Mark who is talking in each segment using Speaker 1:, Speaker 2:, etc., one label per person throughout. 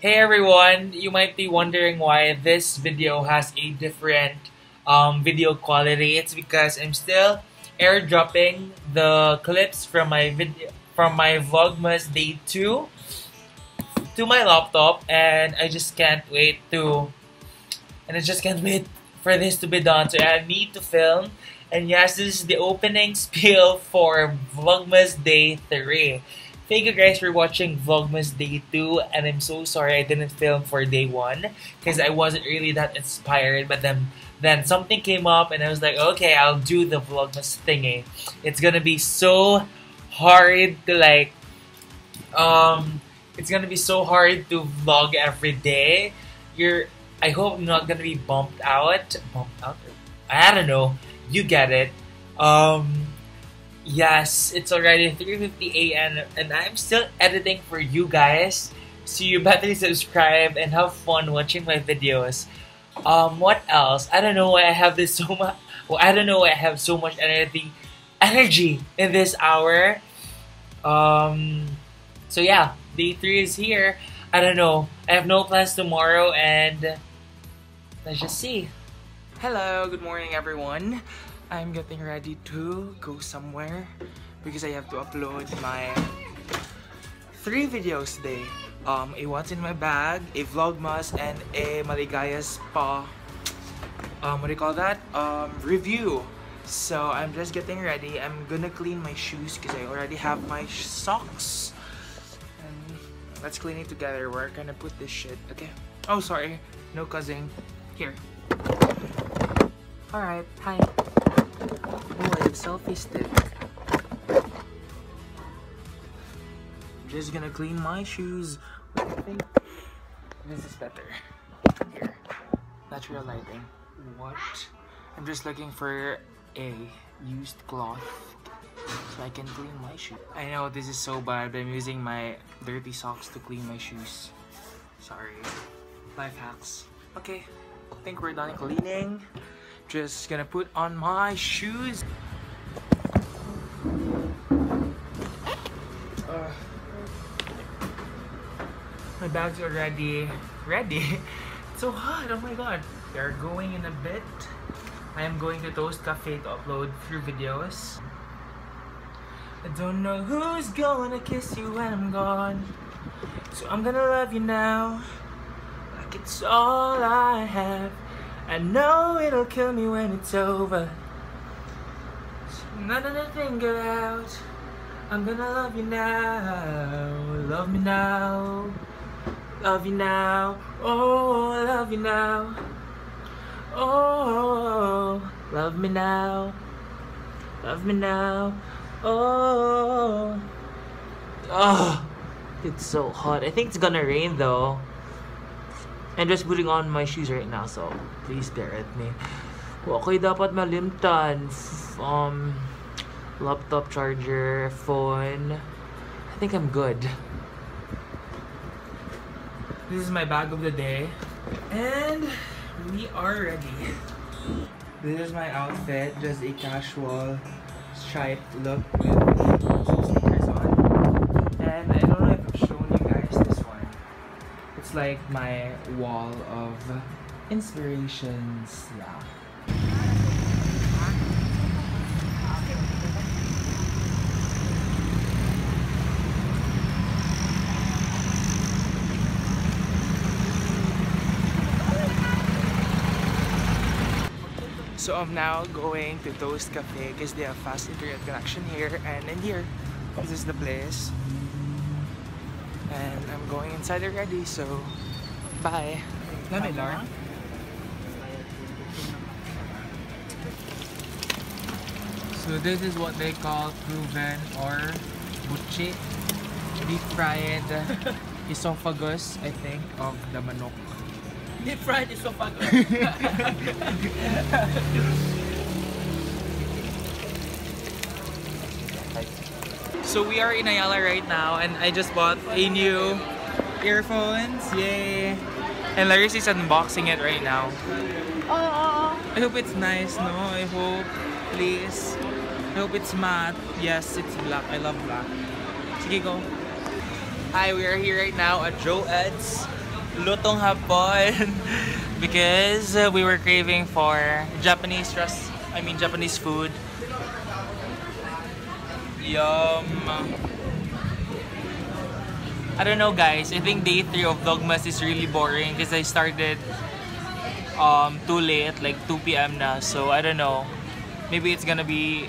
Speaker 1: Hey everyone, you might be wondering why this video has a different um, video quality. It's because I'm still airdropping the clips from my video from my Vlogmas Day 2 to my laptop and I just can't wait to and I just can't wait for this to be done. So I need to film and yes, this is the opening spiel for Vlogmas Day 3. Thank you guys for watching Vlogmas Day 2 and I'm so sorry I didn't film for Day 1 because I wasn't really that inspired but then then something came up and I was like okay I'll do the Vlogmas thingy. It's gonna be so hard to like um it's gonna be so hard to vlog every day. You're I hope I'm not gonna be bumped out. Bumped out? I don't know. You get it. Um Yes, it's already 3.50 a.m. and I'm still editing for you guys. So you better subscribe and have fun watching my videos. Um, what else? I don't know why I have this so much. Well, I don't know why I have so much energy, energy in this hour. Um, so yeah, day three is here. I don't know. I have no plans tomorrow, and let's just see. Hello, good morning, everyone. I'm getting ready to go somewhere because I have to upload my three videos today. Um, a what's in my bag, a vlogmas, and a Maligaya Spa. Um, what do you call that? Um, review. So I'm just getting ready. I'm gonna clean my shoes because I already have my socks. And let's clean it together. We're gonna put this shit. Okay. Oh, sorry. No cousin. Here. Alright. Hi. Oh, I have selfie stick. Just gonna clean my shoes. I think this is better. Here. Natural lighting. What? I'm just looking for a used cloth so I can clean my shoes. I know this is so bad, but I'm using my dirty socks to clean my shoes. Sorry. Life hacks. Okay, I think we're done cleaning. Just gonna put on my shoes. Uh, my bag's are ready. It's so hot, oh my god. They're going in a bit. I am going to Toast Cafe to upload three videos. I don't know who's gonna kiss you when I'm gone. So I'm gonna love you now. Like it's all I have. I know it'll kill me when it's over. Nothing to think about. I'm gonna love you now. Love me now. Love you now. Oh, love you now. Oh, love me now. Love me now. Oh. Oh. It's so hot. I think it's gonna rain though. I'm just putting on my shoes right now, so please bear with me. Okay, dapat malimtan. Um, laptop charger, phone. I think I'm good. This is my bag of the day. And we are ready. This is my outfit, just a casual striped look with some sneakers on. And I don't know if I've shown you guys this one. It's like my wall of inspirations. Yeah. So I'm now going to Toast Cafe because they have fast internet connection here and in here this is the place and I'm going inside already so bye. Let me learn so this is what they call proven or buchi deep fried esophagus I think of the manok.
Speaker 2: Deep fried esophagus.
Speaker 1: So we are in Ayala right now and I just bought a new earphones. Yay! And Larissa is unboxing it right now. Oh, I hope it's nice, no? I hope. Please. I hope it's matte. Yes, it's black. I love black. Sige, go. Hi, we are here right now at Joe Ed's. lutong hapon because uh, we were craving for Japanese rest I mean Japanese food. Yum. I don't know guys, I think day 3 of Vlogmas is really boring because I started um, too late, like 2 p.m. na. So I don't know. Maybe it's gonna be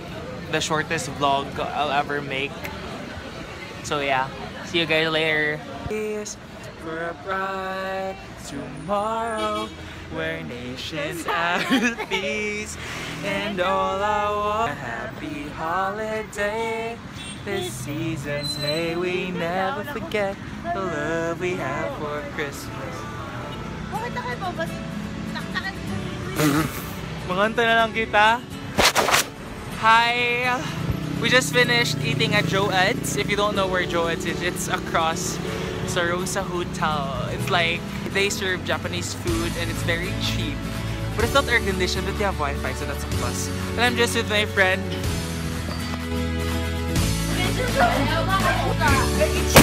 Speaker 1: the shortest vlog I'll ever make. So yeah, see you guys later. For a bright tomorrow where nations have peace and all I want holiday this seasons may we never forget the love we have for Christmas
Speaker 3: Bakit na
Speaker 1: na lang kita Hi! We just finished eating at Joe Ed's. If you don't know where Joe Ed's is, it's across Sarrosa Hotel. It's like they serve Japanese food and it's very cheap. But it's not air conditioned, but they have Wi-Fi, so that's a plus. And I'm just with my friend. 你想要去